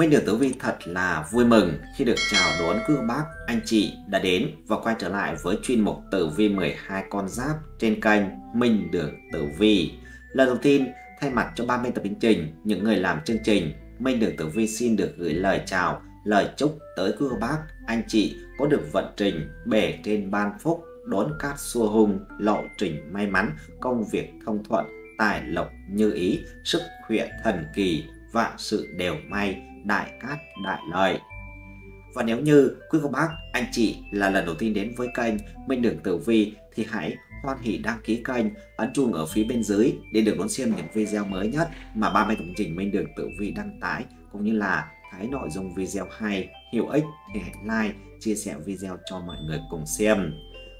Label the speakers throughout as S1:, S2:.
S1: Minh Đường Tử Vi thật là vui mừng khi được chào đón quý bác, anh chị đã đến và quay trở lại với chuyên mục Tử Vi 12 con giáp trên kênh Minh Đường Tử Vi. Lần đầu tiên, thay mặt cho ban biên tập chương trình, những người làm chương trình, Minh Đường Tử Vi xin được gửi lời chào, lời chúc tới quý bác, anh chị có được vận trình bể trên ban phúc, đón cát xua hung, lộ trình may mắn, công việc thông thuận, tài lộc như ý, sức khỏe thần kỳ, vạn sự đều may, đại cát đại lợi. Và nếu như quý cô bác, anh chị là lần đầu tiên đến với kênh Minh Đường Tử Vi thì hãy hoan hỷ đăng ký kênh, ấn chuông ở phía bên dưới để được đón xem những video mới nhất mà ba 30 tổng trình Minh Đường Tử Vi đăng tải cũng như là thấy nội dung video hay, hữu ích thì hãy like, chia sẻ video cho mọi người cùng xem.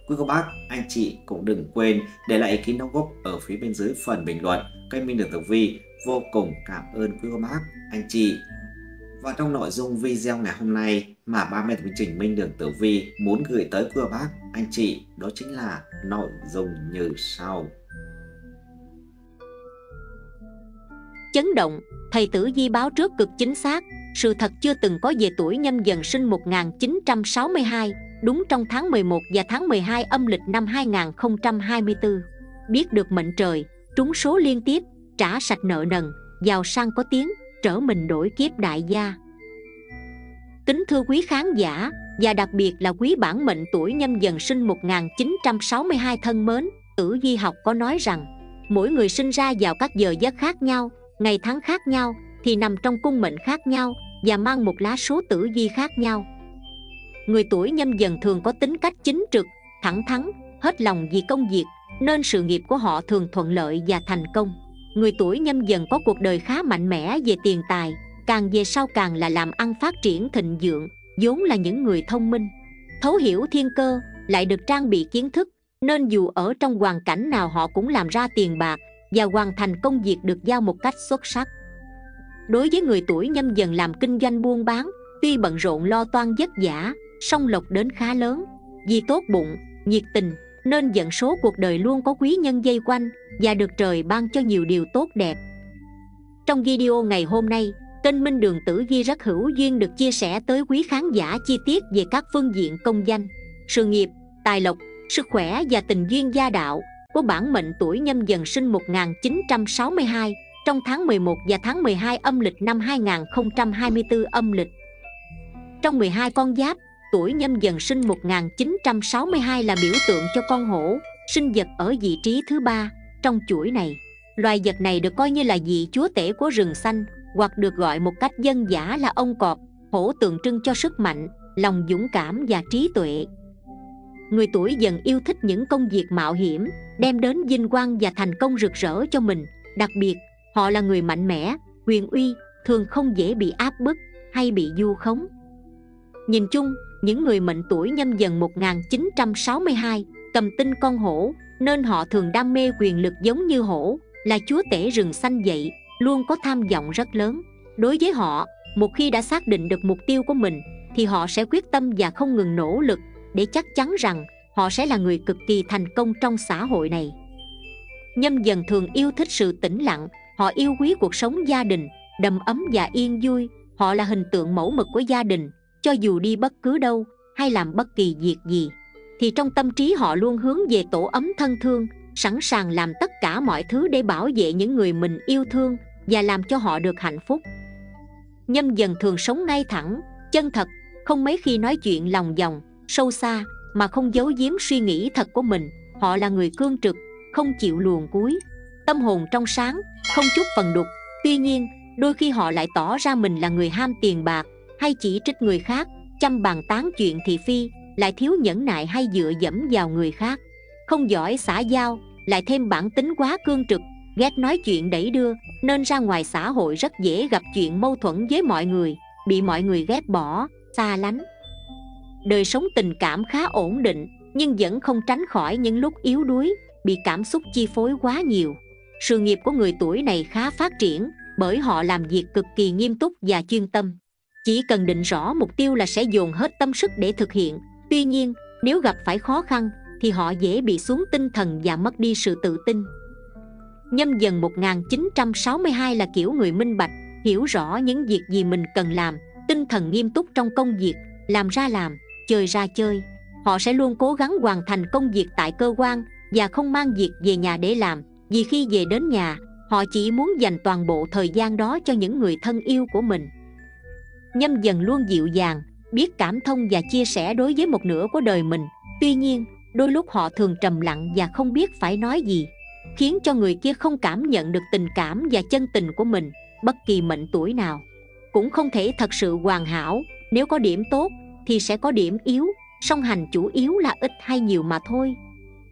S1: Quý cô bác, anh chị cũng đừng quên để lại ý kiến đóng góp ở phía bên dưới phần bình luận. Kênh Minh Đường Tử Vi vô cùng cảm ơn quý cô bác, anh chị và trong nội dung video ngày hôm nay mà ba mẹ Bình Trình Minh Đường Tử Vi muốn gửi tới cô bác, anh chị đó chính là nội dung như sau.
S2: Chấn động, thầy tử di báo trước cực chính xác, sự thật chưa từng có về tuổi nhâm dần sinh 1962, đúng trong tháng 11 và tháng 12 âm lịch năm 2024. Biết được mệnh trời, trúng số liên tiếp, trả sạch nợ nần, giàu sang có tiếng, trở mình đổi kiếp đại gia. Kính thưa quý khán giả, và đặc biệt là quý bản mệnh tuổi nhâm dần sinh 1962 thân mến, tử di học có nói rằng, mỗi người sinh ra vào các giờ giấc khác nhau, ngày tháng khác nhau, thì nằm trong cung mệnh khác nhau, và mang một lá số tử di khác nhau. Người tuổi nhâm dần thường có tính cách chính trực, thẳng thắn, hết lòng vì công việc, nên sự nghiệp của họ thường thuận lợi và thành công người tuổi nhâm dần có cuộc đời khá mạnh mẽ về tiền tài, càng về sau càng là làm ăn phát triển thịnh vượng, vốn là những người thông minh. Thấu hiểu thiên cơ, lại được trang bị kiến thức, nên dù ở trong hoàn cảnh nào họ cũng làm ra tiền bạc và hoàn thành công việc được giao một cách xuất sắc. Đối với người tuổi nhâm dần làm kinh doanh buôn bán, tuy bận rộn lo toan vất vả, song lộc đến khá lớn, vì tốt bụng, nhiệt tình nên dẫn số cuộc đời luôn có quý nhân dây quanh và được trời ban cho nhiều điều tốt đẹp trong video ngày hôm nay kênh minh đường tử vi rất hữu duyên được chia sẻ tới quý khán giả chi tiết về các phương diện công danh sự nghiệp tài lộc sức khỏe và tình duyên gia đạo của bản mệnh tuổi nhâm dần sinh 1962 trong tháng 11 và tháng 12 âm lịch năm 2024 âm lịch. Trong 12 con giáp, tuổi nhâm dần sinh 1962 là biểu tượng cho con hổ, sinh vật ở vị trí thứ ba trong chuỗi này. Loài vật này được coi như là vị chúa tể của rừng xanh hoặc được gọi một cách dân giả là ông cọp, hổ tượng trưng cho sức mạnh, lòng dũng cảm và trí tuệ. Người tuổi dần yêu thích những công việc mạo hiểm, đem đến vinh quang và thành công rực rỡ cho mình. Đặc biệt, họ là người mạnh mẽ, quyền uy, thường không dễ bị áp bức hay bị du khống. Nhìn chung, những người mệnh tuổi nhâm dần 1962 cầm tinh con hổ, nên họ thường đam mê quyền lực giống như hổ, là chúa tể rừng xanh vậy luôn có tham vọng rất lớn. Đối với họ, một khi đã xác định được mục tiêu của mình, thì họ sẽ quyết tâm và không ngừng nỗ lực để chắc chắn rằng họ sẽ là người cực kỳ thành công trong xã hội này. Nhâm dần thường yêu thích sự tĩnh lặng, họ yêu quý cuộc sống gia đình, đầm ấm và yên vui. Họ là hình tượng mẫu mực của gia đình cho dù đi bất cứ đâu hay làm bất kỳ việc gì, thì trong tâm trí họ luôn hướng về tổ ấm thân thương, sẵn sàng làm tất cả mọi thứ để bảo vệ những người mình yêu thương và làm cho họ được hạnh phúc. Nhâm dần thường sống ngay thẳng, chân thật, không mấy khi nói chuyện lòng vòng, sâu xa mà không giấu giếm suy nghĩ thật của mình. Họ là người cương trực, không chịu luồn cuối, tâm hồn trong sáng, không chút phần đục. Tuy nhiên, đôi khi họ lại tỏ ra mình là người ham tiền bạc hay chỉ trích người khác, chăm bàn tán chuyện thị phi, lại thiếu nhẫn nại hay dựa dẫm vào người khác. Không giỏi xã giao, lại thêm bản tính quá cương trực, ghét nói chuyện đẩy đưa, nên ra ngoài xã hội rất dễ gặp chuyện mâu thuẫn với mọi người, bị mọi người ghét bỏ, xa lánh. Đời sống tình cảm khá ổn định, nhưng vẫn không tránh khỏi những lúc yếu đuối, bị cảm xúc chi phối quá nhiều. Sự nghiệp của người tuổi này khá phát triển, bởi họ làm việc cực kỳ nghiêm túc và chuyên tâm chỉ cần định rõ mục tiêu là sẽ dồn hết tâm sức để thực hiện. Tuy nhiên, nếu gặp phải khó khăn, thì họ dễ bị xuống tinh thần và mất đi sự tự tin. Nhâm dần 1962 là kiểu người minh bạch, hiểu rõ những việc gì mình cần làm, tinh thần nghiêm túc trong công việc, làm ra làm, chơi ra chơi. Họ sẽ luôn cố gắng hoàn thành công việc tại cơ quan và không mang việc về nhà để làm, vì khi về đến nhà, họ chỉ muốn dành toàn bộ thời gian đó cho những người thân yêu của mình nhâm dần luôn dịu dàng, biết cảm thông và chia sẻ đối với một nửa của đời mình. Tuy nhiên, đôi lúc họ thường trầm lặng và không biết phải nói gì, khiến cho người kia không cảm nhận được tình cảm và chân tình của mình, bất kỳ mệnh tuổi nào. Cũng không thể thật sự hoàn hảo, nếu có điểm tốt, thì sẽ có điểm yếu, song hành chủ yếu là ít hay nhiều mà thôi.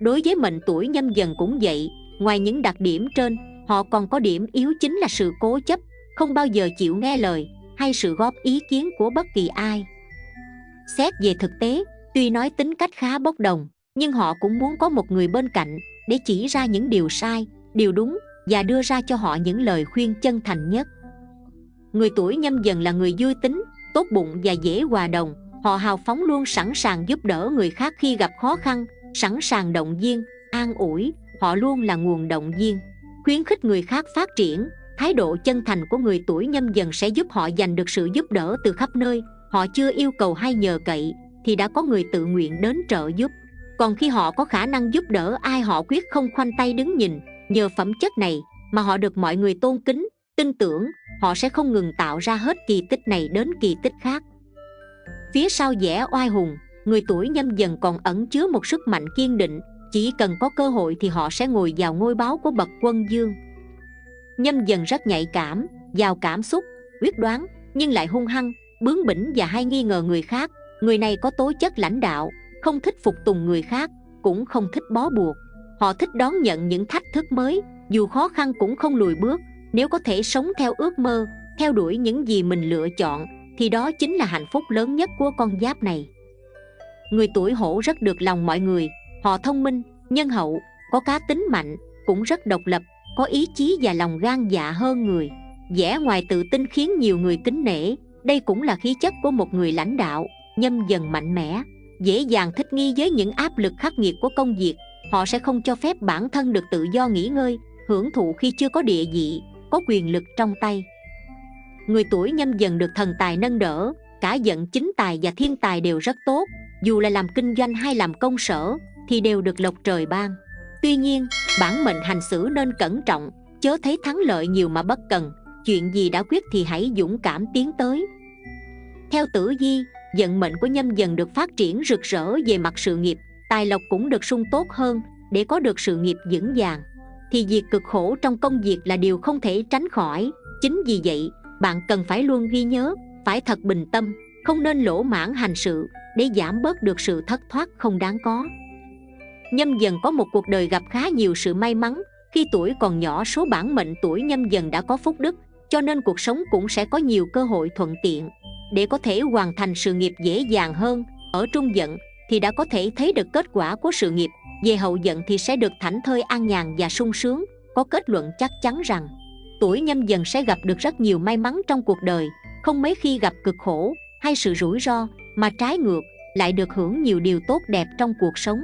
S2: Đối với mệnh tuổi nhâm dần cũng vậy, ngoài những đặc điểm trên, họ còn có điểm yếu chính là sự cố chấp, không bao giờ chịu nghe lời hay sự góp ý kiến của bất kỳ ai. Xét về thực tế, tuy nói tính cách khá bốc đồng, nhưng họ cũng muốn có một người bên cạnh để chỉ ra những điều sai, điều đúng và đưa ra cho họ những lời khuyên chân thành nhất. Người tuổi nhâm dần là người vui tính, tốt bụng và dễ hòa đồng. Họ hào phóng luôn sẵn sàng giúp đỡ người khác khi gặp khó khăn, sẵn sàng động viên, an ủi. Họ luôn là nguồn động viên, khuyến khích người khác phát triển thái độ chân thành của người tuổi nhâm dần sẽ giúp họ giành được sự giúp đỡ từ khắp nơi. Họ chưa yêu cầu hay nhờ cậy, thì đã có người tự nguyện đến trợ giúp. Còn khi họ có khả năng giúp đỡ, ai họ quyết không khoanh tay đứng nhìn. Nhờ phẩm chất này mà họ được mọi người tôn kính, tin tưởng, họ sẽ không ngừng tạo ra hết kỳ tích này đến kỳ tích khác. Phía sau vẻ oai hùng, người tuổi nhâm dần còn ẩn chứa một sức mạnh kiên định. Chỉ cần có cơ hội thì họ sẽ ngồi vào ngôi báo của bậc quân dương nhâm dần rất nhạy cảm, giàu cảm xúc, quyết đoán, nhưng lại hung hăng, bướng bỉnh và hay nghi ngờ người khác. Người này có tố chất lãnh đạo, không thích phục tùng người khác, cũng không thích bó buộc. Họ thích đón nhận những thách thức mới, dù khó khăn cũng không lùi bước. Nếu có thể sống theo ước mơ, theo đuổi những gì mình lựa chọn, thì đó chính là hạnh phúc lớn nhất của con giáp này. Người tuổi hổ rất được lòng mọi người, họ thông minh, nhân hậu, có cá tính mạnh, cũng rất độc lập có ý chí và lòng gan dạ hơn người, vẻ ngoài tự tin khiến nhiều người kính nể. Đây cũng là khí chất của một người lãnh đạo, nhâm dần mạnh mẽ, dễ dàng thích nghi với những áp lực khắc nghiệt của công việc. Họ sẽ không cho phép bản thân được tự do nghỉ ngơi, hưởng thụ khi chưa có địa vị, có quyền lực trong tay. Người tuổi nhâm dần được thần tài nâng đỡ, cả giận chính tài và thiên tài đều rất tốt. Dù là làm kinh doanh hay làm công sở, thì đều được lộc trời ban tuy nhiên, bản mệnh hành xử nên cẩn trọng, chớ thấy thắng lợi nhiều mà bất cần. Chuyện gì đã quyết thì hãy dũng cảm tiến tới. Theo tử di vận mệnh của nhâm dần được phát triển rực rỡ về mặt sự nghiệp, tài lộc cũng được sung tốt hơn, để có được sự nghiệp vững vàng. Thì việc cực khổ trong công việc là điều không thể tránh khỏi. Chính vì vậy, bạn cần phải luôn ghi nhớ, phải thật bình tâm, không nên lỗ mãn hành sự, để giảm bớt được sự thất thoát không đáng có nhâm dần có một cuộc đời gặp khá nhiều sự may mắn. Khi tuổi còn nhỏ, số bản mệnh tuổi nhâm dần đã có phúc đức, cho nên cuộc sống cũng sẽ có nhiều cơ hội thuận tiện. Để có thể hoàn thành sự nghiệp dễ dàng hơn, ở trung dận thì đã có thể thấy được kết quả của sự nghiệp. Về hậu dận thì sẽ được thảnh thơi an nhàn và sung sướng, có kết luận chắc chắn rằng, tuổi nhâm dần sẽ gặp được rất nhiều may mắn trong cuộc đời. Không mấy khi gặp cực khổ hay sự rủi ro, mà trái ngược, lại được hưởng nhiều điều tốt đẹp trong cuộc sống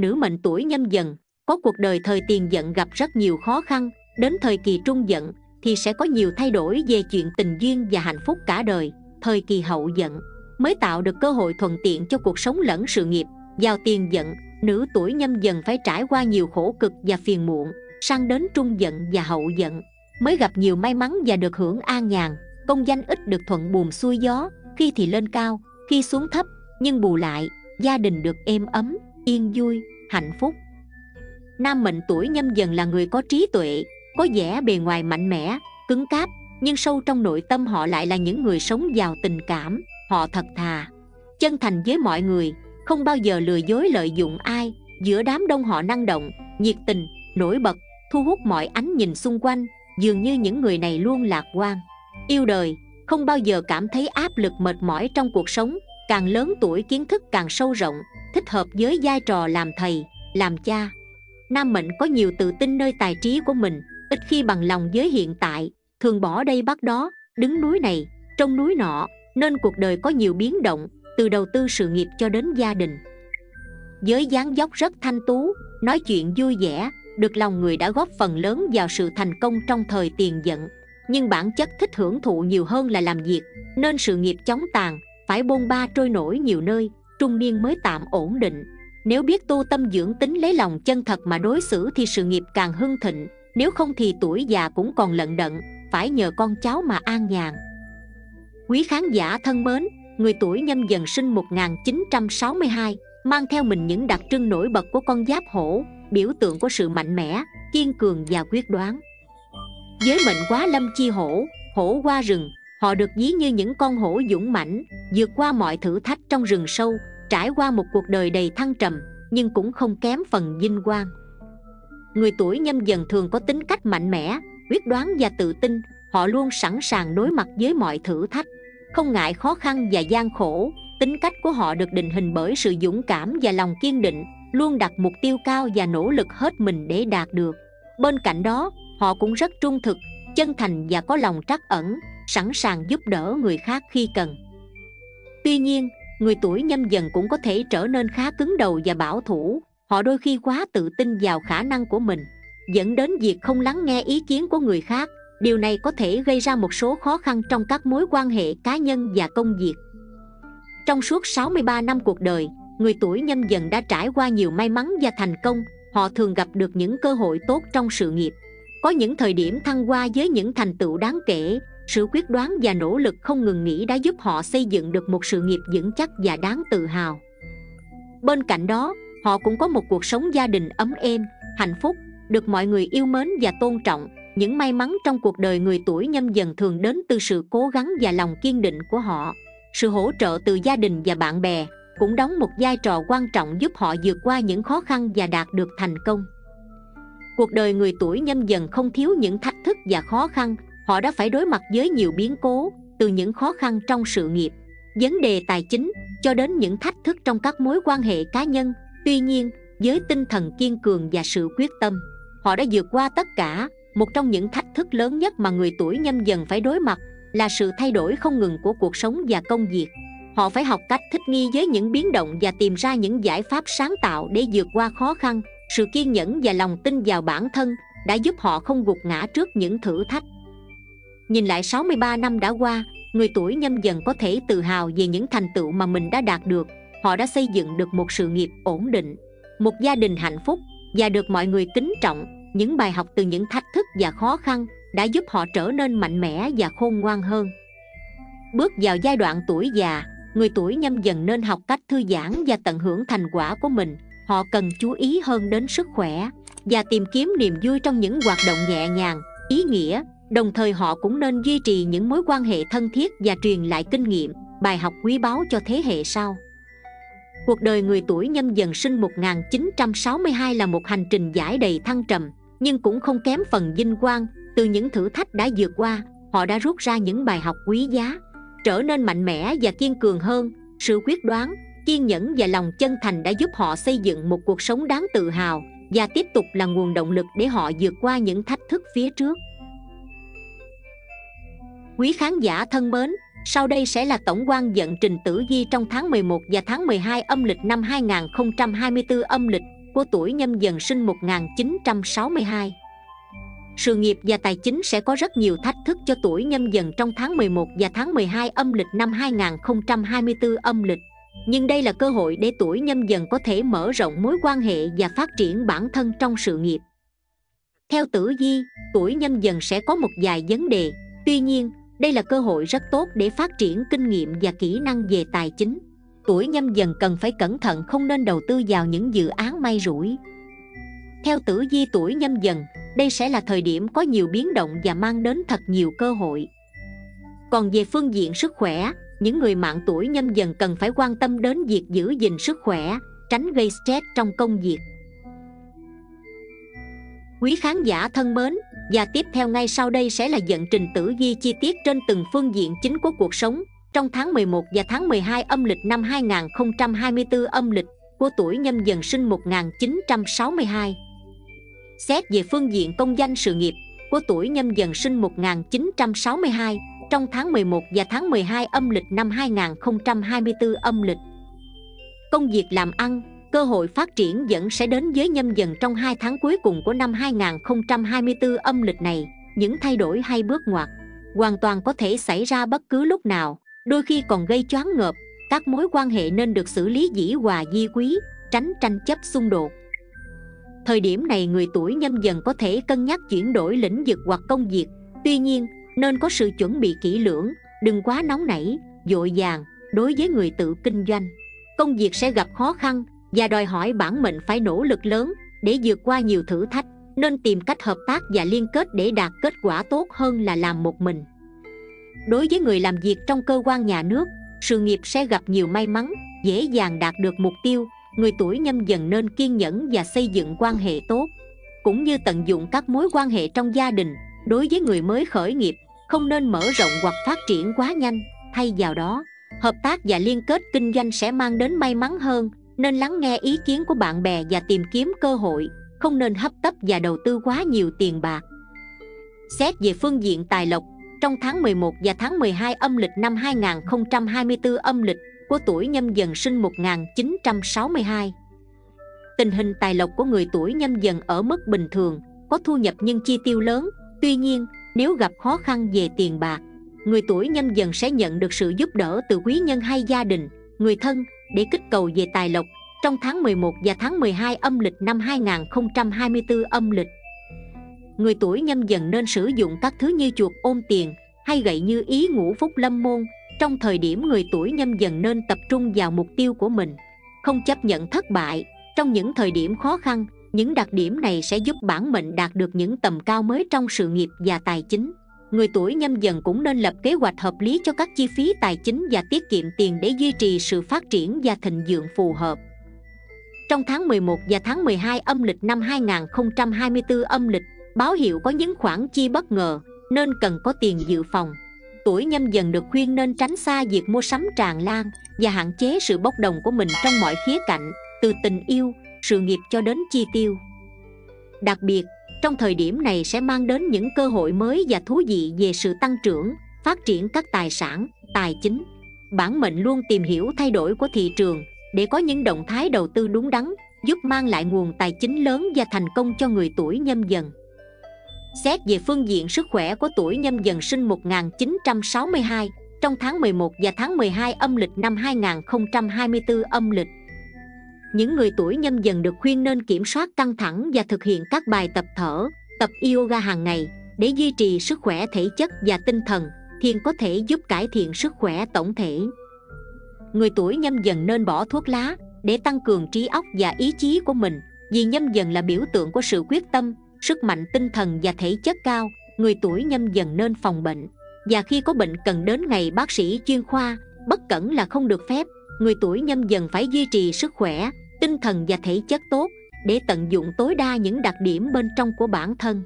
S2: nữ mệnh tuổi nhâm dần, có cuộc đời thời tiền dận gặp rất nhiều khó khăn, đến thời kỳ trung dận thì sẽ có nhiều thay đổi về chuyện tình duyên và hạnh phúc cả đời. Thời kỳ hậu dận mới tạo được cơ hội thuận tiện cho cuộc sống lẫn sự nghiệp. Vào tiền dận nữ tuổi nhâm dần phải trải qua nhiều khổ cực và phiền muộn, sang đến trung dận và hậu dận mới gặp nhiều may mắn và được hưởng an nhàn. Công danh ít được thuận buồm xuôi gió, khi thì lên cao, khi xuống thấp nhưng bù lại, gia đình được êm ấm yên vui, hạnh phúc. Nam mệnh tuổi nhâm dần là người có trí tuệ, có vẻ bề ngoài mạnh mẽ, cứng cáp, nhưng sâu trong nội tâm họ lại là những người sống giàu tình cảm, họ thật thà. Chân thành với mọi người, không bao giờ lừa dối lợi dụng ai, giữa đám đông họ năng động, nhiệt tình, nổi bật, thu hút mọi ánh nhìn xung quanh, dường như những người này luôn lạc quan. Yêu đời, không bao giờ cảm thấy áp lực mệt mỏi trong cuộc sống, càng lớn tuổi kiến thức càng sâu rộng thích hợp với vai trò làm thầy, làm cha. Nam mệnh có nhiều tự tin nơi tài trí của mình, ít khi bằng lòng với hiện tại, thường bỏ đây bắt đó, đứng núi này trong núi nọ, nên cuộc đời có nhiều biến động, từ đầu tư sự nghiệp cho đến gia đình. Với dáng dốc rất thanh tú, nói chuyện vui vẻ, được lòng người đã góp phần lớn vào sự thành công trong thời tiền giận. Nhưng bản chất thích hưởng thụ nhiều hơn là làm việc, nên sự nghiệp chóng tàn, phải bôn ba trôi nổi nhiều nơi trung niên mới tạm ổn định. Nếu biết tu tâm dưỡng tính lấy lòng chân thật mà đối xử thì sự nghiệp càng hưng thịnh. Nếu không thì tuổi già cũng còn lận đận, phải nhờ con cháu mà an nhàn. Quý khán giả thân mến, người tuổi nhâm dần sinh 1962 mang theo mình những đặc trưng nổi bật của con giáp hổ, biểu tượng của sự mạnh mẽ, kiên cường và quyết đoán. Với mệnh quá lâm chi hổ hổ qua rừng họ được ví như những con hổ dũng mãnh, vượt qua mọi thử thách trong rừng sâu, trải qua một cuộc đời đầy thăng trầm, nhưng cũng không kém phần vinh quang. Người tuổi nhâm dần thường có tính cách mạnh mẽ, quyết đoán và tự tin, họ luôn sẵn sàng đối mặt với mọi thử thách. Không ngại khó khăn và gian khổ, tính cách của họ được định hình bởi sự dũng cảm và lòng kiên định, luôn đặt mục tiêu cao và nỗ lực hết mình để đạt được. Bên cạnh đó, họ cũng rất trung thực, chân thành và có lòng trắc ẩn sẵn sàng giúp đỡ người khác khi cần. Tuy nhiên, người tuổi nhâm dần cũng có thể trở nên khá cứng đầu và bảo thủ. Họ đôi khi quá tự tin vào khả năng của mình, dẫn đến việc không lắng nghe ý kiến của người khác. Điều này có thể gây ra một số khó khăn trong các mối quan hệ cá nhân và công việc. Trong suốt 63 năm cuộc đời, người tuổi nhâm dần đã trải qua nhiều may mắn và thành công. Họ thường gặp được những cơ hội tốt trong sự nghiệp. Có những thời điểm thăng hoa với những thành tựu đáng kể sự quyết đoán và nỗ lực không ngừng nghỉ đã giúp họ xây dựng được một sự nghiệp vững chắc và đáng tự hào. Bên cạnh đó, họ cũng có một cuộc sống gia đình ấm êm, hạnh phúc, được mọi người yêu mến và tôn trọng. Những may mắn trong cuộc đời người tuổi nhâm dần thường đến từ sự cố gắng và lòng kiên định của họ. Sự hỗ trợ từ gia đình và bạn bè cũng đóng một vai trò quan trọng giúp họ vượt qua những khó khăn và đạt được thành công. Cuộc đời người tuổi nhâm dần không thiếu những thách thức và khó khăn họ đã phải đối mặt với nhiều biến cố, từ những khó khăn trong sự nghiệp, vấn đề tài chính, cho đến những thách thức trong các mối quan hệ cá nhân. Tuy nhiên, với tinh thần kiên cường và sự quyết tâm, họ đã vượt qua tất cả. Một trong những thách thức lớn nhất mà người tuổi nhâm dần phải đối mặt là sự thay đổi không ngừng của cuộc sống và công việc. Họ phải học cách thích nghi với những biến động và tìm ra những giải pháp sáng tạo để vượt qua khó khăn. Sự kiên nhẫn và lòng tin vào bản thân đã giúp họ không gục ngã trước những thử thách nhìn lại 63 năm đã qua, người tuổi nhâm dần có thể tự hào về những thành tựu mà mình đã đạt được. Họ đã xây dựng được một sự nghiệp ổn định, một gia đình hạnh phúc và được mọi người kính trọng. Những bài học từ những thách thức và khó khăn đã giúp họ trở nên mạnh mẽ và khôn ngoan hơn. Bước vào giai đoạn tuổi già, người tuổi nhâm dần nên học cách thư giãn và tận hưởng thành quả của mình. Họ cần chú ý hơn đến sức khỏe và tìm kiếm niềm vui trong những hoạt động nhẹ nhàng, ý nghĩa đồng thời họ cũng nên duy trì những mối quan hệ thân thiết và truyền lại kinh nghiệm bài học quý báu cho thế hệ sau. Cuộc đời người tuổi nhâm dần sinh 1962 là một hành trình giải đầy thăng trầm Nhưng cũng không kém phần vinh quang. Từ những thử thách đã vượt qua Họ đã rút ra những bài học quý giá Trở nên mạnh mẽ và kiên cường hơn. Sự quyết đoán, kiên nhẫn và lòng chân thành đã giúp họ xây dựng một cuộc sống đáng tự hào Và tiếp tục là nguồn động lực để họ vượt qua những thách thức phía trước. Quý khán giả thân mến, sau đây sẽ là tổng quan vận trình tử vi trong tháng 11 và tháng 12 âm lịch năm 2024 âm lịch của tuổi nhâm dần sinh 1962. Sự nghiệp và tài chính sẽ có rất nhiều thách thức cho tuổi nhâm dần trong tháng 11 và tháng 12 âm lịch năm 2024 âm lịch. Nhưng đây là cơ hội để tuổi nhâm dần có thể mở rộng mối quan hệ và phát triển bản thân trong sự nghiệp. Theo tử vi, tuổi nhâm dần sẽ có một vài vấn đề, tuy nhiên đây là cơ hội rất tốt để phát triển kinh nghiệm và kỹ năng về tài chính. Tuổi nhâm dần cần phải cẩn thận, không nên đầu tư vào những dự án may rủi. Theo tử vi tuổi nhâm dần, đây sẽ là thời điểm có nhiều biến động và mang đến thật nhiều cơ hội. Còn về phương diện sức khỏe, những người mạng tuổi nhâm dần cần phải quan tâm đến việc giữ gìn sức khỏe, tránh gây stress trong công việc. Quý khán giả thân mến và tiếp theo ngay sau đây sẽ là dẫn trình tử vi chi tiết trên từng phương diện chính của cuộc sống trong tháng 11 và tháng 12 âm lịch năm 2024 âm lịch của tuổi nhâm dần sinh 1962. Xét về phương diện công danh sự nghiệp của tuổi nhâm dần sinh 1962 trong tháng 11 và tháng 12 âm lịch năm 2024 âm lịch. Công việc làm ăn, cơ hội phát triển vẫn sẽ đến với nhâm dần trong hai tháng cuối cùng của năm 2024 âm lịch này. Những thay đổi hay bước ngoặt hoàn toàn có thể xảy ra bất cứ lúc nào. Đôi khi còn gây choáng ngợp. Các mối quan hệ nên được xử lý dĩ hòa, di quý, tránh tranh chấp xung đột. Thời điểm này người tuổi nhâm dần có thể cân nhắc chuyển đổi lĩnh vực hoặc công việc. Tuy nhiên, nên có sự chuẩn bị kỹ lưỡng, đừng quá nóng nảy, dội vàng đối với người tự kinh doanh. Công việc sẽ gặp khó khăn và đòi hỏi bản mệnh phải nỗ lực lớn để vượt qua nhiều thử thách, nên tìm cách hợp tác và liên kết để đạt kết quả tốt hơn là làm một mình. Đối với người làm việc trong cơ quan nhà nước, sự nghiệp sẽ gặp nhiều may mắn, dễ dàng đạt được mục tiêu, người tuổi nhâm dần nên kiên nhẫn và xây dựng quan hệ tốt. Cũng như tận dụng các mối quan hệ trong gia đình, đối với người mới khởi nghiệp, không nên mở rộng hoặc phát triển quá nhanh. Thay vào đó, hợp tác và liên kết kinh doanh sẽ mang đến may mắn hơn nên lắng nghe ý kiến của bạn bè và tìm kiếm cơ hội, không nên hấp tấp và đầu tư quá nhiều tiền bạc. Xét về phương diện tài lộc, trong tháng 11 và tháng 12 âm lịch năm 2024 âm lịch của tuổi nhâm dần sinh 1962 tình hình tài lộc của người tuổi nhâm dần ở mức bình thường, có thu nhập nhưng chi tiêu lớn. Tuy nhiên, nếu gặp khó khăn về tiền bạc, người tuổi nhâm dần sẽ nhận được sự giúp đỡ từ quý nhân hay gia đình, người thân để kích cầu về tài lộc trong tháng 11 và tháng 12 âm lịch năm 2024 âm lịch. Người tuổi nhâm dần nên sử dụng các thứ như chuột ôm tiền hay gậy như ý ngũ phúc lâm môn. Trong thời điểm người tuổi nhâm dần nên tập trung vào mục tiêu của mình, không chấp nhận thất bại. Trong những thời điểm khó khăn, những đặc điểm này sẽ giúp bản mệnh đạt được những tầm cao mới trong sự nghiệp và tài chính người tuổi nhâm dần cũng nên lập kế hoạch hợp lý cho các chi phí tài chính và tiết kiệm tiền để duy trì sự phát triển và thịnh vượng phù hợp. Trong tháng 11 và tháng 12 âm lịch năm 2024 âm lịch, báo hiệu có những khoản chi bất ngờ nên cần có tiền dự phòng. Tuổi nhâm dần được khuyên nên tránh xa việc mua sắm tràn lan và hạn chế sự bốc đồng của mình trong mọi khía cạnh, từ tình yêu, sự nghiệp cho đến chi tiêu. Đặc biệt, trong thời điểm này sẽ mang đến những cơ hội mới và thú vị về sự tăng trưởng, phát triển các tài sản, tài chính. Bản mệnh luôn tìm hiểu thay đổi của thị trường để có những động thái đầu tư đúng đắn, giúp mang lại nguồn tài chính lớn và thành công cho người tuổi nhâm dần. Xét về phương diện sức khỏe của tuổi nhâm dần sinh 1962 trong tháng 11 và tháng 12 âm lịch năm 2024 âm lịch những người tuổi nhâm dần được khuyên nên kiểm soát căng thẳng và thực hiện các bài tập thở, tập yoga hàng ngày để duy trì sức khỏe thể chất và tinh thần, thiền có thể giúp cải thiện sức khỏe tổng thể. Người tuổi nhâm dần nên bỏ thuốc lá để tăng cường trí óc và ý chí của mình, vì nhâm dần là biểu tượng của sự quyết tâm, sức mạnh tinh thần và thể chất cao. Người tuổi nhâm dần nên phòng bệnh, và khi có bệnh cần đến ngày bác sĩ chuyên khoa, bất cẩn là không được phép người tuổi nhâm dần phải duy trì sức khỏe, tinh thần và thể chất tốt để tận dụng tối đa những đặc điểm bên trong của bản thân.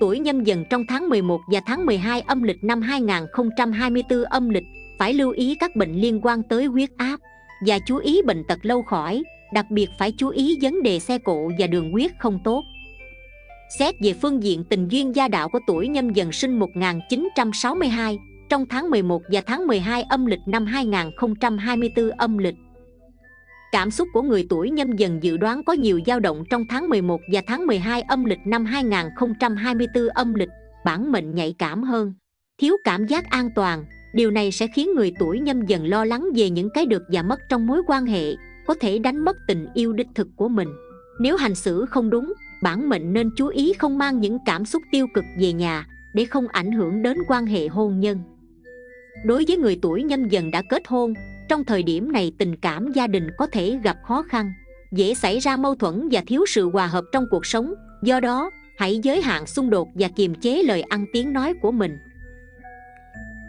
S2: Tuổi nhâm dần trong tháng 11 và tháng 12 âm lịch năm 2024 âm lịch, phải lưu ý các bệnh liên quan tới huyết áp và chú ý bệnh tật lâu khỏi, đặc biệt phải chú ý vấn đề xe cộ và đường huyết không tốt. Xét về phương diện tình duyên gia đạo của tuổi nhâm dần sinh 1962 trong tháng 11 và tháng 12 âm lịch năm 2024 âm lịch. Cảm xúc của người tuổi nhâm dần dự đoán có nhiều dao động trong tháng 11 và tháng 12 âm lịch năm 2024 âm lịch, bản mệnh nhạy cảm hơn, thiếu cảm giác an toàn. Điều này sẽ khiến người tuổi nhâm dần lo lắng về những cái được và mất trong mối quan hệ, có thể đánh mất tình yêu đích thực của mình. Nếu hành xử không đúng, bản mệnh nên chú ý không mang những cảm xúc tiêu cực về nhà để không ảnh hưởng đến quan hệ hôn nhân đối với người tuổi nhâm dần đã kết hôn trong thời điểm này tình cảm gia đình có thể gặp khó khăn dễ xảy ra mâu thuẫn và thiếu sự hòa hợp trong cuộc sống do đó hãy giới hạn xung đột và kiềm chế lời ăn tiếng nói của mình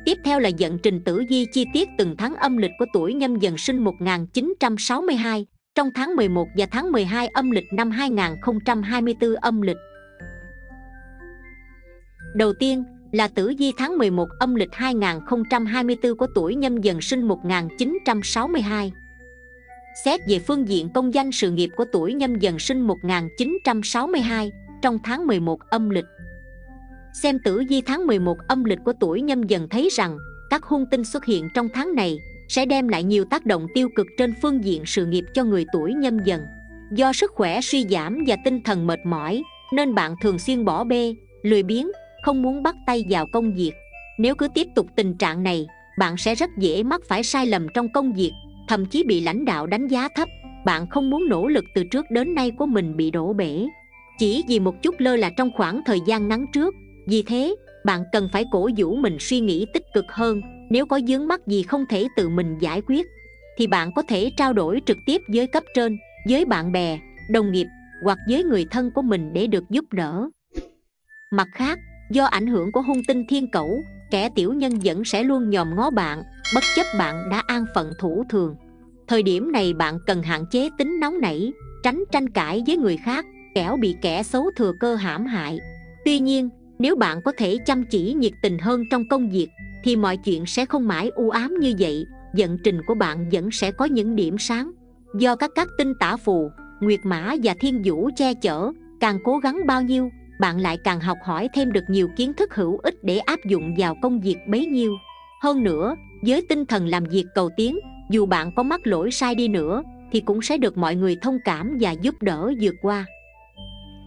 S2: Tiếp theo là dẫn trình tử vi chi tiết từng tháng âm lịch của tuổi nhâm dần sinh 1962 trong tháng 11 và tháng 12 âm lịch năm 2024 âm lịch. Đầu tiên, là tử vi tháng 11 âm lịch 2024 của tuổi nhâm dần sinh 1962. Xét về phương diện công danh sự nghiệp của tuổi nhâm dần sinh 1962 trong tháng 11 âm lịch. Xem tử vi tháng 11 âm lịch của tuổi nhâm dần thấy rằng các hung tinh xuất hiện trong tháng này sẽ đem lại nhiều tác động tiêu cực trên phương diện sự nghiệp cho người tuổi nhâm dần. Do sức khỏe suy giảm và tinh thần mệt mỏi nên bạn thường xuyên bỏ bê, lười biếng không muốn bắt tay vào công việc. Nếu cứ tiếp tục tình trạng này, bạn sẽ rất dễ mắc phải sai lầm trong công việc, thậm chí bị lãnh đạo đánh giá thấp. Bạn không muốn nỗ lực từ trước đến nay của mình bị đổ bể. Chỉ vì một chút lơ là trong khoảng thời gian ngắn trước, vì thế, bạn cần phải cổ vũ mình suy nghĩ tích cực hơn. Nếu có vướng mắc gì không thể tự mình giải quyết, thì bạn có thể trao đổi trực tiếp với cấp trên, với bạn bè, đồng nghiệp hoặc với người thân của mình để được giúp đỡ. Mặt khác do ảnh hưởng của hung tinh thiên cẩu, kẻ tiểu nhân vẫn sẽ luôn nhòm ngó bạn, bất chấp bạn đã an phận thủ thường. Thời điểm này bạn cần hạn chế tính nóng nảy, tránh tranh cãi với người khác, kẻo bị kẻ xấu thừa cơ hãm hại. Tuy nhiên, nếu bạn có thể chăm chỉ nhiệt tình hơn trong công việc, thì mọi chuyện sẽ không mãi u ám như vậy, vận trình của bạn vẫn sẽ có những điểm sáng. Do các các tinh tả phù, nguyệt mã và thiên vũ che chở, càng cố gắng bao nhiêu bạn lại càng học hỏi thêm được nhiều kiến thức hữu ích để áp dụng vào công việc bấy nhiêu. Hơn nữa, với tinh thần làm việc cầu tiến, dù bạn có mắc lỗi sai đi nữa, thì cũng sẽ được mọi người thông cảm và giúp đỡ vượt qua.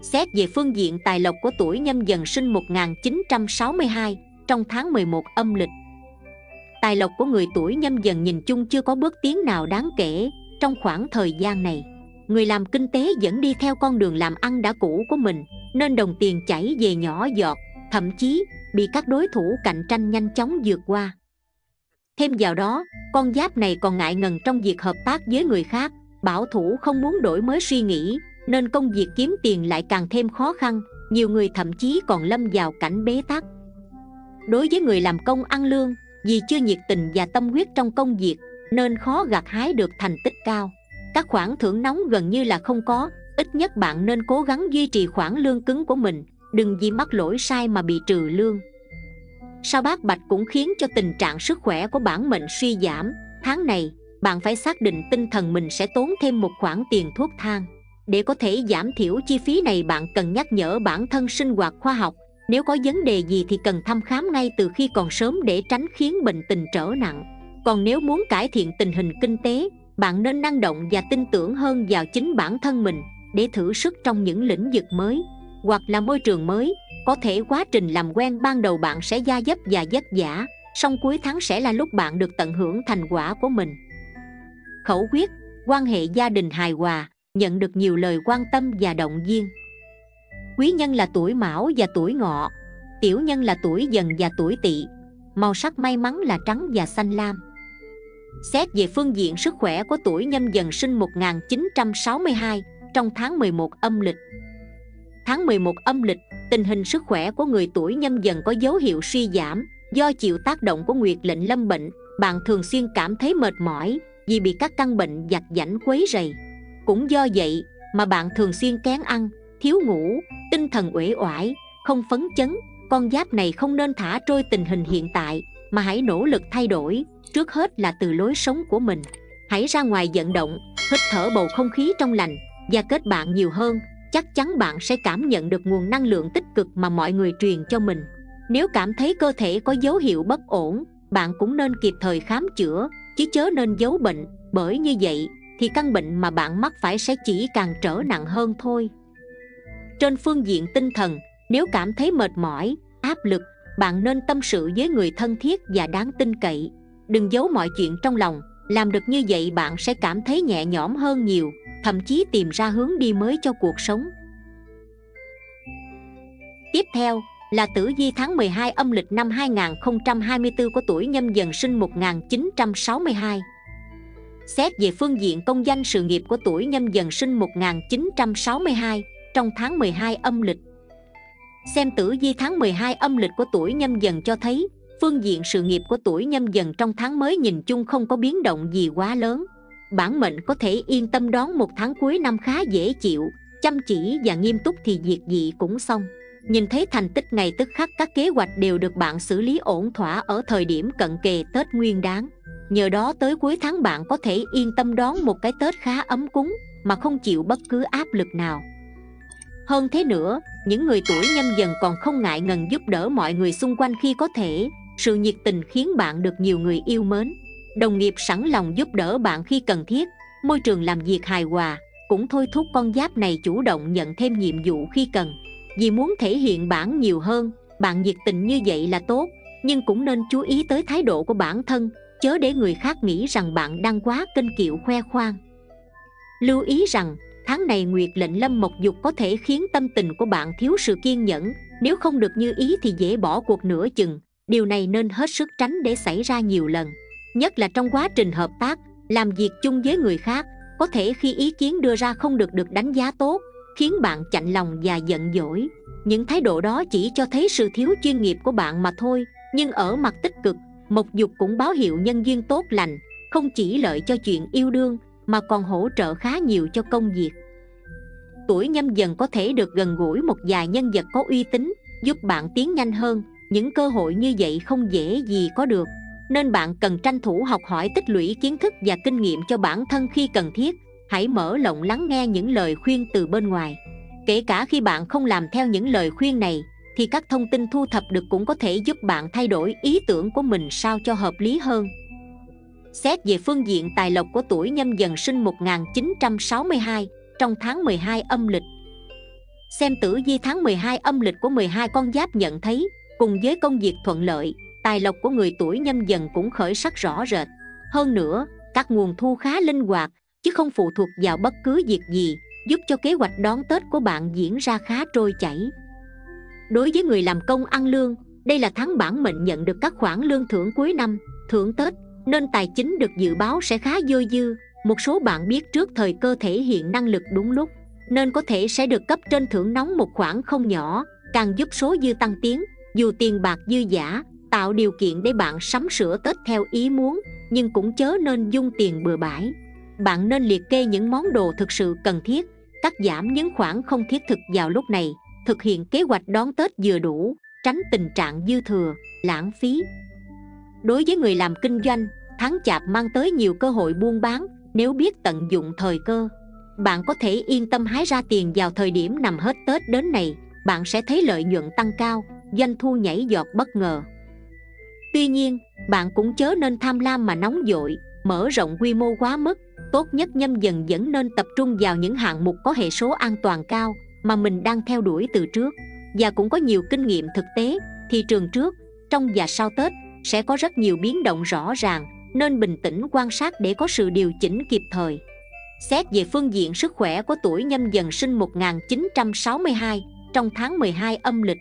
S2: Xét về phương diện tài lộc của tuổi nhâm dần sinh 1962 trong tháng 11 âm lịch. Tài lộc của người tuổi nhâm dần nhìn chung chưa có bước tiến nào đáng kể trong khoảng thời gian này. Người làm kinh tế vẫn đi theo con đường làm ăn đã cũ của mình Nên đồng tiền chảy về nhỏ giọt Thậm chí bị các đối thủ cạnh tranh nhanh chóng vượt qua. Thêm vào đó, con giáp này còn ngại ngần trong việc hợp tác với người khác Bảo thủ không muốn đổi mới suy nghĩ Nên công việc kiếm tiền lại càng thêm khó khăn Nhiều người thậm chí còn lâm vào cảnh bế tắc. Đối với người làm công ăn lương Vì chưa nhiệt tình và tâm huyết trong công việc Nên khó gặt hái được thành tích cao. Các khoản thưởng nóng gần như là không có, Ít nhất bạn nên cố gắng duy trì khoản lương cứng của mình, Đừng vì mắc lỗi sai mà bị trừ lương. Sao bát bạch cũng khiến cho tình trạng sức khỏe của bản mệnh suy giảm, tháng này, bạn phải xác định tinh thần mình sẽ tốn thêm một khoản tiền thuốc thang. Để có thể giảm thiểu chi phí này bạn cần nhắc nhở bản thân sinh hoạt khoa học, nếu có vấn đề gì thì cần thăm khám ngay từ khi còn sớm để tránh khiến bệnh tình trở nặng. Còn nếu muốn cải thiện tình hình kinh tế bạn nên năng động và tin tưởng hơn vào chính bản thân mình để thử sức trong những lĩnh vực mới, hoặc là môi trường mới. Có thể quá trình làm quen ban đầu bạn sẽ gia dấp và vất vả, song cuối tháng sẽ là lúc bạn được tận hưởng thành quả của mình. Khẩu quyết, quan hệ gia đình hài hòa, nhận được nhiều lời quan tâm và động viên. Quý nhân là tuổi mão và tuổi ngọ, tiểu nhân là tuổi dần và tuổi tỵ. Màu sắc may mắn là trắng và xanh lam. Xét về phương diện sức khỏe của tuổi nhâm dần sinh 1962 trong tháng 11 âm lịch. Tháng 11 âm lịch, tình hình sức khỏe của người tuổi nhâm dần có dấu hiệu suy giảm do chịu tác động của nguyệt lệnh lâm bệnh. Bạn thường xuyên cảm thấy mệt mỏi vì bị các căn bệnh giặt giảnh quấy rầy. Cũng do vậy mà bạn thường xuyên kén ăn thiếu ngủ tinh thần uể oải không phấn chấn. Con giáp này không nên thả trôi tình hình hiện tại mà hãy nỗ lực thay đổi, trước hết là từ lối sống của mình. Hãy ra ngoài vận động, hít thở bầu không khí trong lành, và kết bạn nhiều hơn. Chắc chắn bạn sẽ cảm nhận được nguồn năng lượng tích cực mà mọi người truyền cho mình. Nếu cảm thấy cơ thể có dấu hiệu bất ổn, bạn cũng nên kịp thời khám chữa, chứ chớ nên giấu bệnh. Bởi như vậy, thì căn bệnh mà bạn mắc phải sẽ chỉ càng trở nặng hơn thôi. Trên phương diện tinh thần, nếu cảm thấy mệt mỏi, áp lực bạn nên tâm sự với người thân thiết và đáng tin cậy. Đừng giấu mọi chuyện trong lòng. Làm được như vậy, bạn sẽ cảm thấy nhẹ nhõm hơn nhiều, thậm chí tìm ra hướng đi mới cho cuộc sống. Tiếp theo là tử vi tháng 12 âm lịch năm 2024 của tuổi nhâm dần sinh 1962 Xét về phương diện công danh sự nghiệp của tuổi nhâm dần sinh 1962 trong tháng 12 âm lịch Xem tử vi tháng 12 âm lịch của tuổi nhâm dần cho thấy, phương diện sự nghiệp của tuổi nhâm dần trong tháng mới nhìn chung không có biến động gì quá lớn. Bản mệnh có thể yên tâm đón một tháng cuối năm khá dễ chịu, chăm chỉ và nghiêm túc thì việc gì cũng xong. Nhìn thấy thành tích ngày tức khắc, các kế hoạch đều được bạn xử lý ổn thỏa ở thời điểm cận kề tết nguyên đáng nhờ đó tới cuối tháng bạn có thể yên tâm đón một cái tết khá ấm cúng, mà không chịu bất cứ áp lực nào hơn thế nữa, những người tuổi nhâm dần còn không ngại ngần giúp đỡ mọi người xung quanh khi có thể. Sự nhiệt tình khiến bạn được nhiều người yêu mến. Đồng nghiệp sẵn lòng giúp đỡ bạn khi cần thiết. Môi trường làm việc hài hòa, cũng thôi thúc con giáp này chủ động nhận thêm nhiệm vụ khi cần. Vì muốn thể hiện bản nhiều hơn, bạn nhiệt tình như vậy là tốt, nhưng cũng nên chú ý tới thái độ của bản thân, chớ để người khác nghĩ rằng bạn đang quá kênh kiệu khoe khoang. Lưu ý rằng tháng này nguyệt lệnh lâm mộc dục có thể khiến tâm tình của bạn thiếu sự kiên nhẫn, nếu không được như ý thì dễ bỏ cuộc nửa chừng, điều này nên hết sức tránh để xảy ra nhiều lần, nhất là trong quá trình hợp tác, làm việc chung với người khác, có thể khi ý kiến đưa ra không được được đánh giá tốt, khiến bạn chạnh lòng và giận dỗi, những thái độ đó chỉ cho thấy sự thiếu chuyên nghiệp của bạn mà thôi, nhưng ở mặt tích cực, mộc dục cũng báo hiệu nhân duyên tốt lành, không chỉ lợi cho chuyện yêu đương mà còn hỗ trợ khá nhiều cho công việc. Tuổi nhâm dần có thể được gần gũi một vài nhân vật có uy tín, giúp bạn tiến nhanh hơn. Những cơ hội như vậy không dễ gì có được, nên bạn cần tranh thủ học hỏi tích lũy kiến thức và kinh nghiệm cho bản thân khi cần thiết. Hãy mở lòng lắng nghe những lời khuyên từ bên ngoài. Kể cả khi bạn không làm theo những lời khuyên này, thì các thông tin thu thập được cũng có thể giúp bạn thay đổi ý tưởng của mình sao cho hợp lý hơn. Xét về phương diện tài lộc của tuổi nhâm dần sinh 1962 trong tháng 12 âm lịch. Xem tử vi tháng 12 âm lịch của 12 con giáp nhận thấy, cùng với công việc thuận lợi, tài lộc của người tuổi nhâm dần cũng khởi sắc rõ rệt. Hơn nữa, các nguồn thu khá linh hoạt, chứ không phụ thuộc vào bất cứ việc gì, giúp cho kế hoạch đón tết của bạn diễn ra khá trôi chảy. Đối với người làm công ăn lương, đây là tháng bản mệnh nhận được các khoản lương thưởng cuối năm, thưởng tết nên tài chính được dự báo sẽ khá dôi dư. Một số bạn biết trước thời cơ thể hiện năng lực đúng lúc, nên có thể sẽ được cấp trên thưởng nóng một khoản không nhỏ, càng giúp số dư tăng tiến. Dù tiền bạc dư giả, tạo điều kiện để bạn sắm sửa tết theo ý muốn, nhưng cũng chớ nên dung tiền bừa bãi. Bạn nên liệt kê những món đồ thực sự cần thiết, cắt giảm những khoản không thiết thực vào lúc này, thực hiện kế hoạch đón tết vừa đủ, tránh tình trạng dư thừa, lãng phí đối với người làm kinh doanh tháng chạp mang tới nhiều cơ hội buôn bán nếu biết tận dụng thời cơ. Bạn có thể yên tâm hái ra tiền vào thời điểm nằm hết tết đến này bạn sẽ thấy lợi nhuận tăng cao, doanh thu nhảy giọt bất ngờ. Tuy nhiên, bạn cũng chớ nên tham lam mà nóng dội mở rộng quy mô quá mức, tốt nhất nhâm dần vẫn nên tập trung vào những hạng mục có hệ số an toàn cao mà mình đang theo đuổi từ trước. Và cũng có nhiều kinh nghiệm thực tế, thị trường trước, trong và sau tết sẽ có rất nhiều biến động rõ ràng, nên bình tĩnh quan sát để có sự điều chỉnh kịp thời. Xét về phương diện sức khỏe của tuổi nhâm dần sinh 1962 trong tháng 12 âm lịch.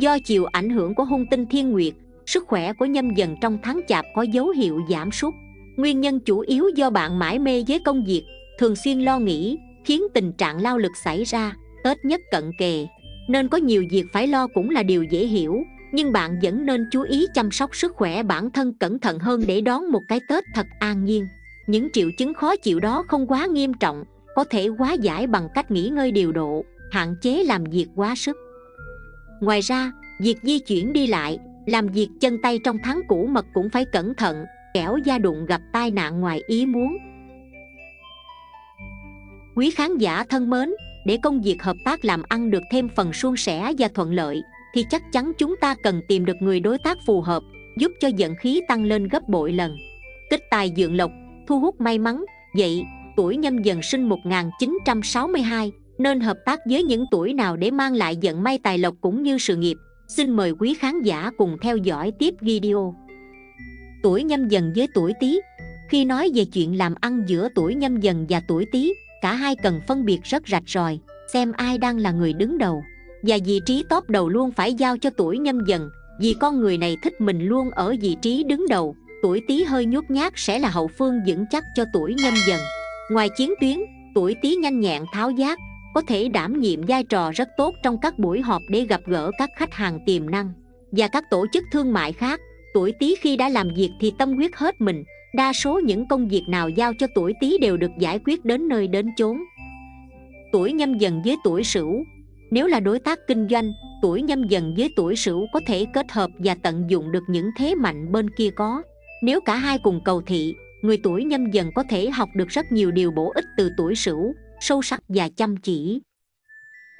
S2: Do chịu ảnh hưởng của hung tinh thiên nguyệt, Sức khỏe của nhâm dần trong tháng chạp có dấu hiệu giảm sút. Nguyên nhân chủ yếu do bạn mãi mê với công việc, Thường xuyên lo nghĩ, khiến tình trạng lao lực xảy ra, Tết nhất cận kề. Nên có nhiều việc phải lo cũng là điều dễ hiểu. Nhưng bạn vẫn nên chú ý chăm sóc sức khỏe bản thân cẩn thận hơn để đón một cái Tết thật an nhiên Những triệu chứng khó chịu đó không quá nghiêm trọng Có thể hóa giải bằng cách nghỉ ngơi điều độ Hạn chế làm việc quá sức Ngoài ra, việc di chuyển đi lại, làm việc chân tay trong tháng cũ mật cũng phải cẩn thận, kẻo da đụng gặp tai nạn ngoài ý muốn. Quý khán giả thân mến, để công việc hợp tác làm ăn được thêm phần suôn sẻ và thuận lợi, thì chắc chắn chúng ta cần tìm được người đối tác phù hợp, giúp cho vận khí tăng lên gấp bội lần. Tích tài dượng lộc, thu hút may mắn, vậy tuổi nhâm dần sinh 1962 nên hợp tác với những tuổi nào để mang lại vận may tài lộc cũng như sự nghiệp. Xin mời quý khán giả cùng theo dõi tiếp video. Tuổi nhâm dần với tuổi tý. Khi nói về chuyện làm ăn giữa tuổi nhâm dần và tuổi tý cả hai cần phân biệt rất rạch ròi xem ai đang là người đứng đầu và vị trí top đầu luôn phải giao cho tuổi nhâm dần, vì con người này thích mình luôn ở vị trí đứng đầu. Tuổi tý hơi nhút nhát sẽ là hậu phương vững chắc cho tuổi nhâm dần. Ngoài chiến tuyến, tuổi tý nhanh nhẹn tháo giác, có thể đảm nhiệm vai trò rất tốt trong các buổi họp để gặp gỡ các khách hàng tiềm năng. Và các tổ chức thương mại khác, tuổi tý khi đã làm việc thì tâm huyết hết mình, đa số những công việc nào giao cho tuổi tý đều được giải quyết đến nơi đến chốn. Tuổi nhâm dần với tuổi sửu nếu là đối tác kinh doanh, tuổi nhâm dần với tuổi sửu có thể kết hợp và tận dụng được những thế mạnh bên kia có. Nếu cả hai cùng cầu thị, người tuổi nhâm dần có thể học được rất nhiều điều bổ ích từ tuổi sửu, sâu sắc và chăm chỉ.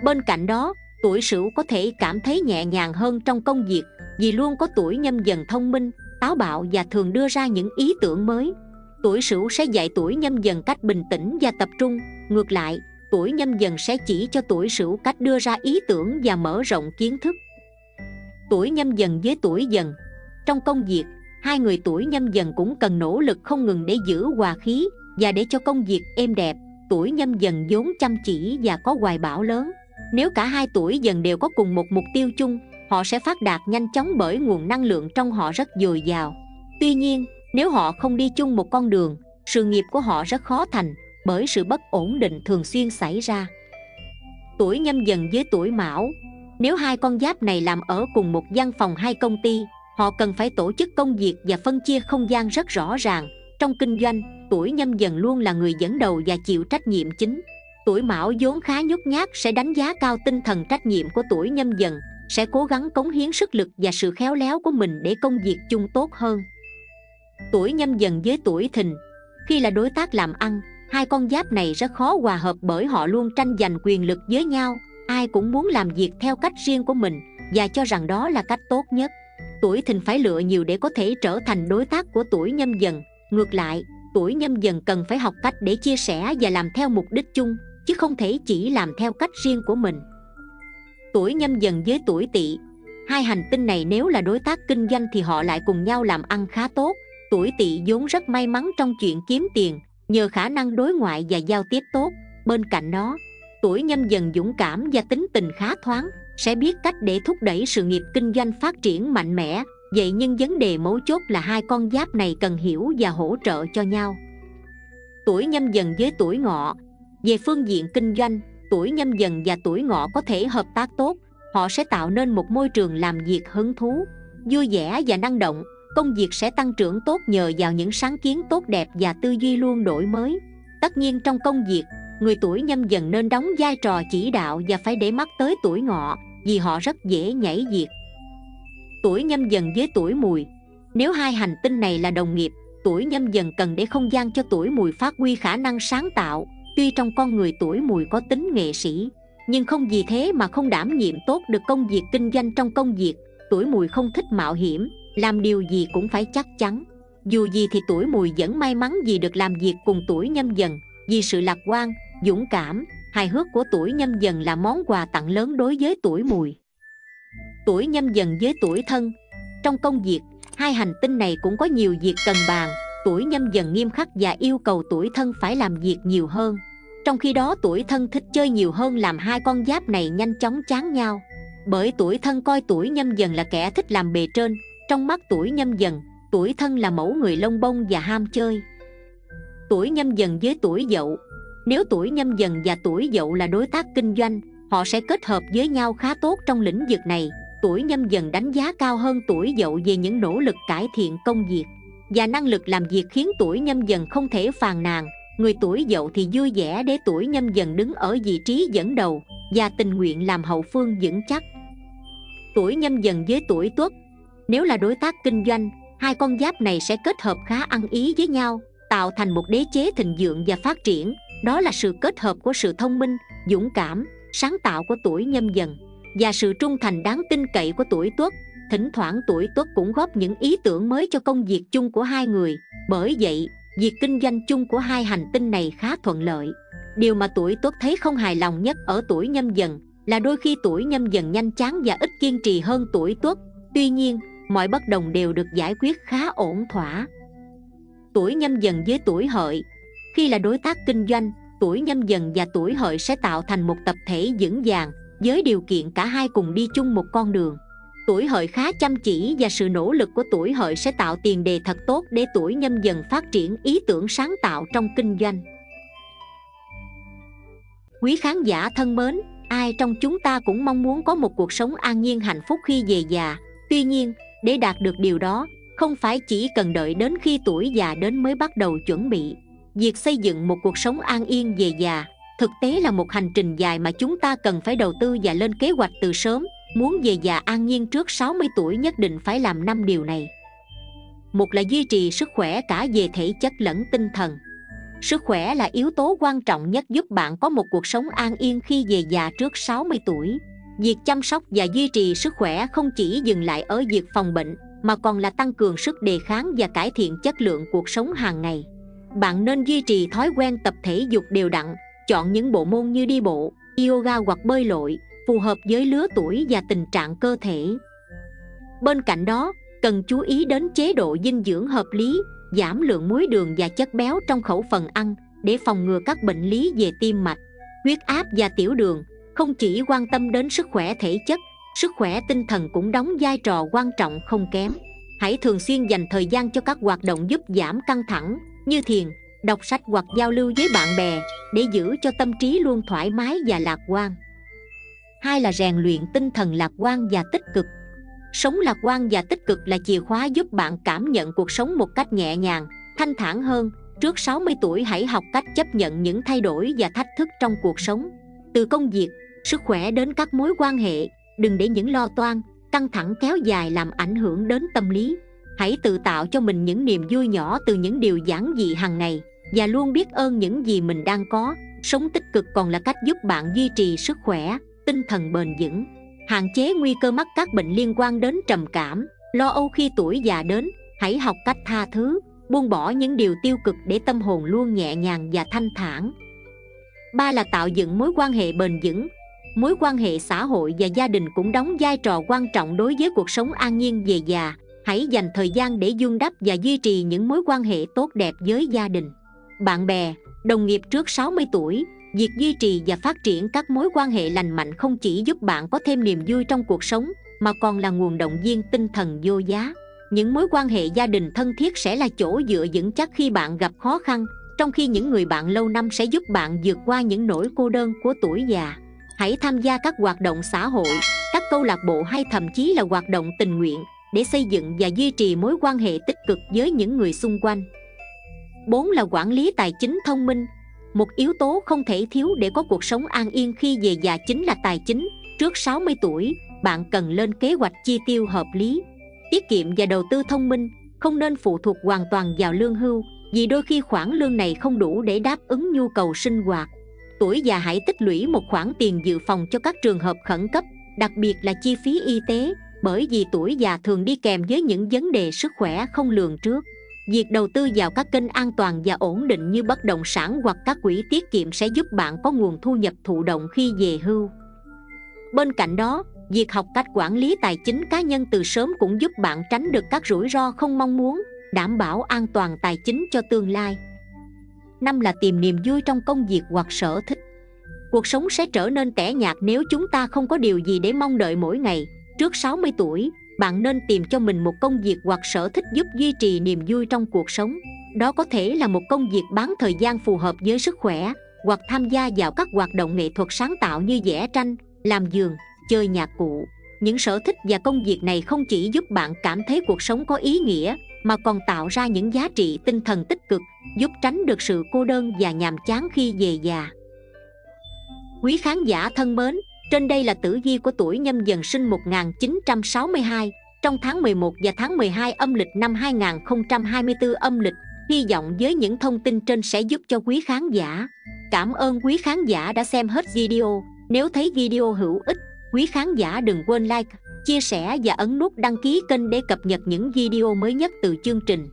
S2: Bên cạnh đó, tuổi sửu có thể cảm thấy nhẹ nhàng hơn trong công việc vì luôn có tuổi nhâm dần thông minh, táo bạo và thường đưa ra những ý tưởng mới. Tuổi sửu sẽ dạy tuổi nhâm dần cách bình tĩnh và tập trung. Ngược lại tuổi nhâm dần sẽ chỉ cho tuổi sửu cách đưa ra ý tưởng và mở rộng kiến thức. Tuổi nhâm dần với tuổi dần. Trong công việc, hai người tuổi nhâm dần cũng cần nỗ lực không ngừng để giữ hòa khí và để cho công việc êm đẹp. Tuổi nhâm dần vốn chăm chỉ và có hoài bão lớn. Nếu cả hai tuổi dần đều có cùng một mục tiêu chung, họ sẽ phát đạt nhanh chóng bởi nguồn năng lượng trong họ rất dồi dào. Tuy nhiên, nếu họ không đi chung một con đường, sự nghiệp của họ rất khó thành bởi sự bất ổn định thường xuyên xảy ra. Tuổi nhâm dần với tuổi mão, nếu hai con giáp này làm ở cùng một văn phòng hay công ty, họ cần phải tổ chức công việc và phân chia không gian rất rõ ràng. Trong kinh doanh, tuổi nhâm dần luôn là người dẫn đầu và chịu trách nhiệm chính. Tuổi mão vốn khá nhút nhát sẽ đánh giá cao tinh thần trách nhiệm của tuổi nhâm dần, sẽ cố gắng cống hiến sức lực và sự khéo léo của mình để công việc chung tốt hơn. Tuổi nhâm dần với tuổi thìn, khi là đối tác làm ăn hai con giáp này rất khó hòa hợp bởi họ luôn tranh giành quyền lực với nhau. Ai cũng muốn làm việc theo cách riêng của mình và cho rằng đó là cách tốt nhất. Tuổi thìn phải lựa nhiều để có thể trở thành đối tác của tuổi nhâm dần. Ngược lại, tuổi nhâm dần cần phải học cách để chia sẻ và làm theo mục đích chung, chứ không thể chỉ làm theo cách riêng của mình. Tuổi nhâm dần với tuổi tỵ. Hai hành tinh này nếu là đối tác kinh doanh thì họ lại cùng nhau làm ăn khá tốt. Tuổi tỵ vốn rất may mắn trong chuyện kiếm tiền nhờ khả năng đối ngoại và giao tiếp tốt, bên cạnh đó, tuổi nhâm dần dũng cảm và tính tình khá thoáng, sẽ biết cách để thúc đẩy sự nghiệp kinh doanh phát triển mạnh mẽ. Vậy nhưng vấn đề mấu chốt là hai con giáp này cần hiểu và hỗ trợ cho nhau. Tuổi nhâm dần với tuổi ngọ. Về phương diện kinh doanh, tuổi nhâm dần và tuổi ngọ có thể hợp tác tốt. Họ sẽ tạo nên một môi trường làm việc hứng thú, vui vẻ và năng động công việc sẽ tăng trưởng tốt nhờ vào những sáng kiến tốt đẹp và tư duy luôn đổi mới. Tất nhiên trong công việc, người tuổi nhâm dần nên đóng vai trò chỉ đạo và phải để mắt tới tuổi ngọ, vì họ rất dễ nhảy việc. Tuổi nhâm dần với tuổi mùi. Nếu hai hành tinh này là đồng nghiệp, tuổi nhâm dần cần để không gian cho tuổi mùi phát huy khả năng sáng tạo. Tuy trong con người tuổi mùi có tính nghệ sĩ, nhưng không vì thế mà không đảm nhiệm tốt được công việc kinh doanh trong công việc, tuổi mùi không thích mạo hiểm làm điều gì cũng phải chắc chắn. Dù gì thì tuổi mùi vẫn may mắn vì được làm việc cùng tuổi nhâm dần. Vì sự lạc quan, dũng cảm, hài hước của tuổi nhâm dần là món quà tặng lớn đối với tuổi mùi. Tuổi nhâm dần với tuổi thân. Trong công việc, hai hành tinh này cũng có nhiều việc cần bàn. Tuổi nhâm dần nghiêm khắc và yêu cầu tuổi thân phải làm việc nhiều hơn. Trong khi đó tuổi thân thích chơi nhiều hơn làm hai con giáp này nhanh chóng chán nhau. Bởi tuổi thân coi tuổi nhâm dần là kẻ thích làm bề trên trong mắt tuổi nhâm dần, tuổi thân là mẫu người lông bông và ham chơi. Tuổi nhâm dần với tuổi dậu. Nếu tuổi nhâm dần và tuổi dậu là đối tác kinh doanh, họ sẽ kết hợp với nhau khá tốt trong lĩnh vực này. Tuổi nhâm dần đánh giá cao hơn tuổi dậu về những nỗ lực cải thiện công việc. Và năng lực làm việc khiến tuổi nhâm dần không thể phàn nàn. Người tuổi dậu thì vui vẻ để tuổi nhâm dần đứng ở vị trí dẫn đầu, và tình nguyện làm hậu phương vững chắc. Tuổi nhâm dần với tuổi tuất nếu là đối tác kinh doanh, hai con giáp này sẽ kết hợp khá ăn ý với nhau, tạo thành một đế chế thịnh vượng và phát triển. Đó là sự kết hợp của sự thông minh, dũng cảm, sáng tạo của tuổi nhâm dần, và sự trung thành đáng tin cậy của tuổi tuất. Thỉnh thoảng tuổi tuất cũng góp những ý tưởng mới cho công việc chung của hai người. Bởi vậy, việc kinh doanh chung của hai hành tinh này khá thuận lợi. Điều mà tuổi tuất thấy không hài lòng nhất ở tuổi nhâm dần là đôi khi tuổi nhâm dần nhanh chán và ít kiên trì hơn tuổi tuất. Tuy nhiên mọi bất đồng đều được giải quyết khá ổn thỏa. Tuổi nhâm dần với tuổi hợi. Khi là đối tác kinh doanh, tuổi nhâm dần và tuổi hợi sẽ tạo thành một tập thể vững vàng, với điều kiện cả hai cùng đi chung một con đường. Tuổi hợi khá chăm chỉ và sự nỗ lực của tuổi hợi sẽ tạo tiền đề thật tốt để tuổi nhâm dần phát triển ý tưởng sáng tạo trong kinh doanh. Quý khán giả thân mến, ai trong chúng ta cũng mong muốn có một cuộc sống an nhiên hạnh phúc khi về già. Tuy nhiên để đạt được điều đó, không phải chỉ cần đợi đến khi tuổi già đến mới bắt đầu chuẩn bị. Việc xây dựng một cuộc sống an yên về già, thực tế là một hành trình dài mà chúng ta cần phải đầu tư và lên kế hoạch từ sớm. Muốn về già an nhiên trước 60 tuổi nhất định phải làm năm điều này. Một là duy trì sức khỏe cả về thể chất lẫn tinh thần. Sức khỏe là yếu tố quan trọng nhất giúp bạn có một cuộc sống an yên khi về già trước 60 tuổi việc chăm sóc và duy trì sức khỏe không chỉ dừng lại ở việc phòng bệnh mà còn là tăng cường sức đề kháng và cải thiện chất lượng cuộc sống hàng ngày bạn nên duy trì thói quen tập thể dục đều đặn chọn những bộ môn như đi bộ yoga hoặc bơi lội phù hợp với lứa tuổi và tình trạng cơ thể Bên cạnh đó, cần chú ý đến chế độ dinh dưỡng hợp lý, giảm lượng muối đường và chất béo trong khẩu phần ăn để phòng ngừa các bệnh lý về tim mạch, huyết áp và tiểu đường. Không chỉ quan tâm đến sức khỏe thể chất, sức khỏe tinh thần cũng đóng vai trò quan trọng không kém. Hãy thường xuyên dành thời gian cho các hoạt động giúp giảm căng thẳng như thiền, đọc sách hoặc giao lưu với bạn bè để giữ cho tâm trí luôn thoải mái và lạc quan. Hai là rèn luyện tinh thần lạc quan và tích cực Sống lạc quan và tích cực là chìa khóa giúp bạn cảm nhận cuộc sống một cách nhẹ nhàng, thanh thản hơn. Trước 60 tuổi hãy học cách chấp nhận những thay đổi và thách thức trong cuộc sống. Từ công việc, sức khỏe đến các mối quan hệ, đừng để những lo toan, căng thẳng kéo dài làm ảnh hưởng đến tâm lý. Hãy tự tạo cho mình những niềm vui nhỏ từ những điều giản dị hàng ngày và luôn biết ơn những gì mình đang có. Sống tích cực còn là cách giúp bạn duy trì sức khỏe, tinh thần bền vững hạn chế nguy cơ mắc các bệnh liên quan đến trầm cảm lo âu khi tuổi già đến hãy học cách tha thứ buông bỏ những điều tiêu cực để tâm hồn luôn nhẹ nhàng và thanh thản ba là tạo dựng mối quan hệ bền vững mối quan hệ xã hội và gia đình cũng đóng vai trò quan trọng đối với cuộc sống an nhiên về già. Hãy dành thời gian để dung đắp và duy trì những mối quan hệ tốt đẹp với gia đình. Bạn bè, đồng nghiệp trước 60 tuổi, việc duy trì và phát triển các mối quan hệ lành mạnh không chỉ giúp bạn có thêm niềm vui trong cuộc sống, mà còn là nguồn động viên tinh thần vô giá. Những mối quan hệ gia đình thân thiết sẽ là chỗ dựa vững chắc khi bạn gặp khó khăn, trong khi những người bạn lâu năm sẽ giúp bạn vượt qua những nỗi cô đơn của tuổi già hãy tham gia các hoạt động xã hội. Các câu lạc bộ hay thậm chí là hoạt động tình nguyện để xây dựng và duy trì mối quan hệ tích cực với những người xung quanh. 4 là quản lý tài chính thông minh. Một yếu tố không thể thiếu để có cuộc sống an yên khi về già chính là tài chính. Trước 60 tuổi, bạn cần lên kế hoạch chi tiêu hợp lý, tiết kiệm và đầu tư thông minh, không nên phụ thuộc hoàn toàn vào lương hưu, vì đôi khi khoản lương này không đủ để đáp ứng nhu cầu sinh hoạt tuổi già hãy tích lũy một khoản tiền dự phòng cho các trường hợp khẩn cấp, đặc biệt là chi phí y tế, bởi vì tuổi già thường đi kèm với những vấn đề sức khỏe không lường trước. Việc đầu tư vào các kênh an toàn và ổn định như bất động sản hoặc các quỹ tiết kiệm sẽ giúp bạn có nguồn thu nhập thụ động khi về hưu. Bên cạnh đó, việc học cách quản lý tài chính cá nhân từ sớm cũng giúp bạn tránh được các rủi ro không mong muốn, đảm bảo an toàn tài chính cho tương lai năm là tìm niềm vui trong công việc hoặc sở thích. Cuộc sống sẽ trở nên tẻ nhạt nếu chúng ta không có điều gì để mong đợi mỗi ngày. Trước 60 tuổi, bạn nên tìm cho mình một công việc hoặc sở thích giúp duy trì niềm vui trong cuộc sống. Đó có thể là một công việc bán thời gian phù hợp với sức khỏe hoặc tham gia vào các hoạt động nghệ thuật sáng tạo như vẽ tranh, làm giường chơi nhạc cụ những sở thích và công việc này không chỉ giúp bạn cảm thấy cuộc sống có ý nghĩa mà còn tạo ra những giá trị tinh thần tích cực giúp tránh được sự cô đơn và nhàm chán khi về già quý khán giả thân mến trên đây là tử vi của tuổi nhâm dần sinh 1962 trong tháng 11 và tháng 12 âm lịch năm 2024 âm lịch. Hy vọng với những thông tin trên sẽ giúp cho quý khán giả. Cảm ơn quý khán giả đã xem hết video. Nếu thấy video hữu ích, quý khán giả đừng quên like, chia sẻ và ấn nút đăng ký kênh để cập nhật những video mới nhất từ chương trình.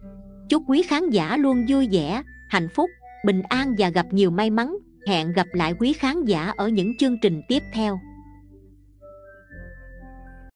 S2: Chúc quý khán giả luôn vui vẻ, hạnh phúc, bình an và gặp nhiều may mắn. Hẹn gặp lại quý khán giả ở những chương trình tiếp theo.